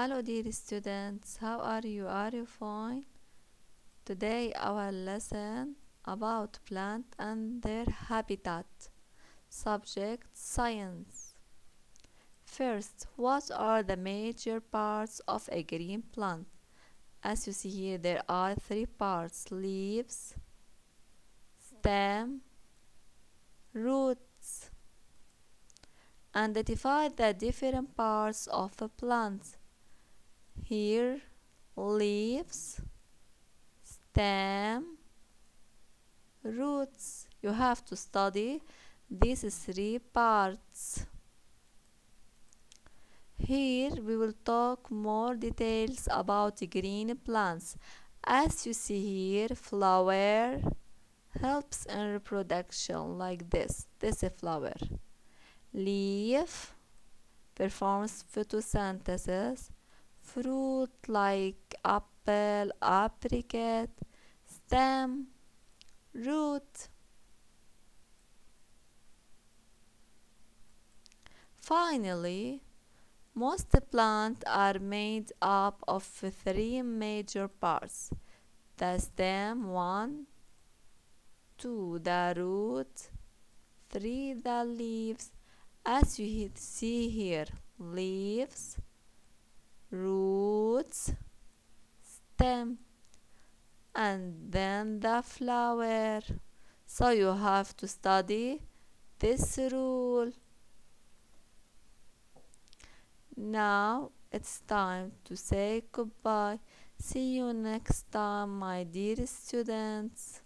Hello dear students, how are you? Are you fine? Today our lesson about plant and their habitat. Subject science. First, what are the major parts of a green plant? As you see here, there are three parts leaves, stem, roots. And identify the different parts of a plant. Here, leaves, stem, roots. You have to study these three parts. Here we will talk more details about green plants. As you see here, flower helps in reproduction like this. This is a flower. Leaf performs photosynthesis. Fruit like apple, apricot. Stem, root. Finally, most plants are made up of three major parts the stem, one, two, the root, three, the leaves. As you see here, leaves, roots, stem, and then the flower. So you have to study this rule. Now it's time to say goodbye. See you next time, my dear students.